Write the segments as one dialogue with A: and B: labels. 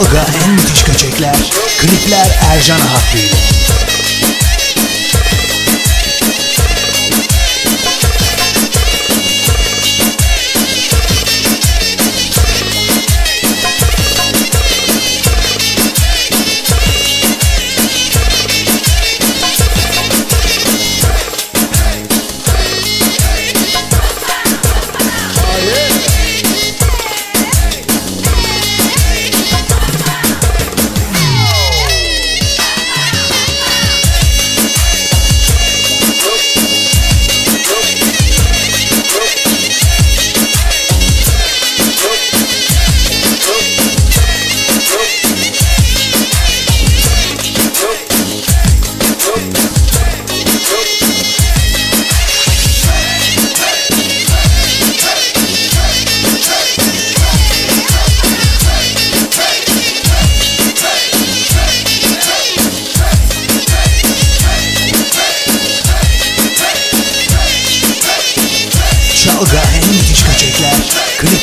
A: Aga en müthiş kaçekler, klipler Ercan Hakkı'yla.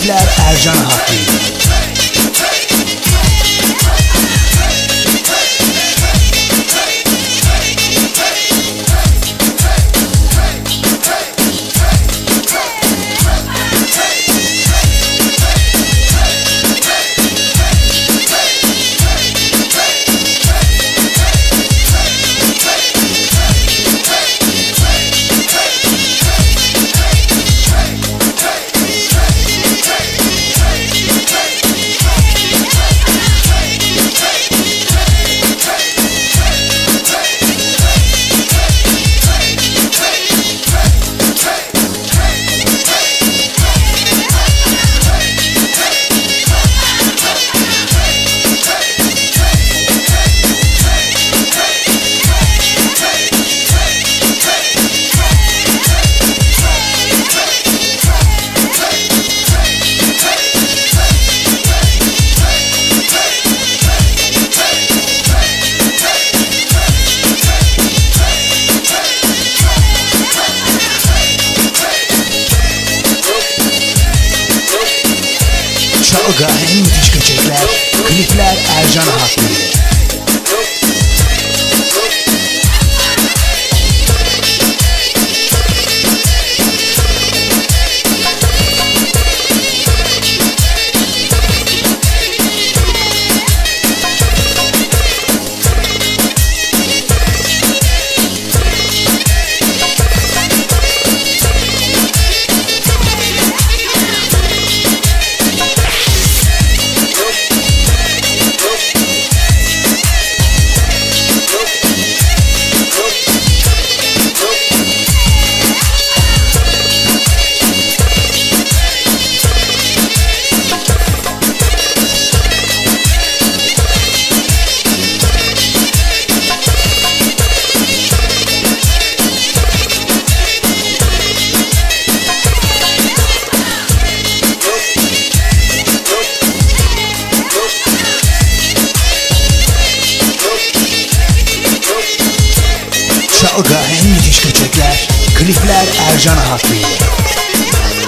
A: Klipler Ercan Hakkı ile. Çalga en müthiş köçekler, klipler Ercan Hakkı ile. Çalga en müthiş köçekler, klipler Ercan Hakkı ile.